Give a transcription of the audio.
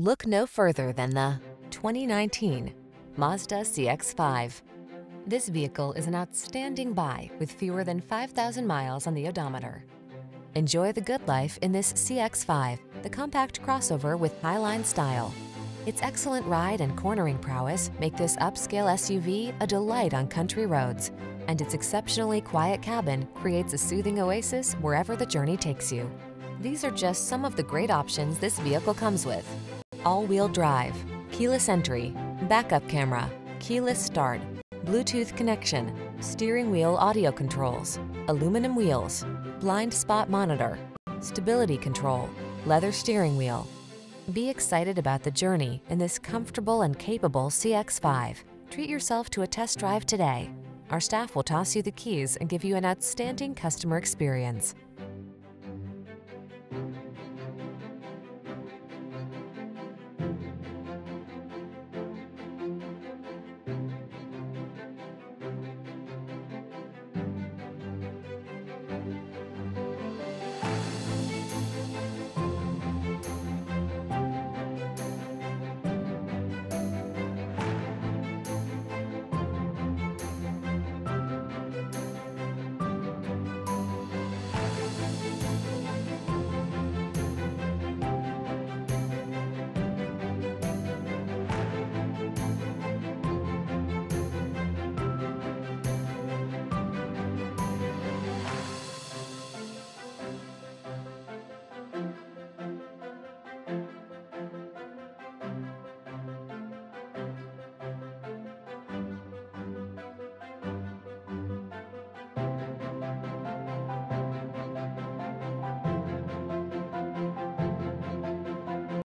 Look no further than the 2019 Mazda CX-5. This vehicle is an outstanding buy with fewer than 5,000 miles on the odometer. Enjoy the good life in this CX-5, the compact crossover with highline style. Its excellent ride and cornering prowess make this upscale SUV a delight on country roads, and its exceptionally quiet cabin creates a soothing oasis wherever the journey takes you. These are just some of the great options this vehicle comes with. All-wheel drive, keyless entry, backup camera, keyless start, Bluetooth connection, steering wheel audio controls, aluminum wheels, blind spot monitor, stability control, leather steering wheel. Be excited about the journey in this comfortable and capable CX-5. Treat yourself to a test drive today. Our staff will toss you the keys and give you an outstanding customer experience.